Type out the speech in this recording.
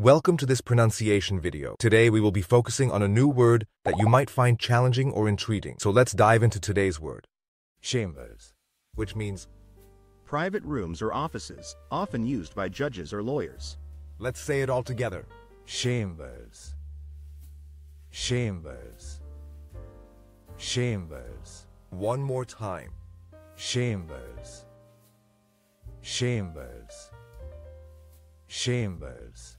Welcome to this pronunciation video. Today we will be focusing on a new word that you might find challenging or intriguing. So let's dive into today's word, Chambers. which means, Private rooms or offices, often used by judges or lawyers. let's say it all together. Chambers. Chambers. Chambers. One more time. Chambers. Chambers. Chambers.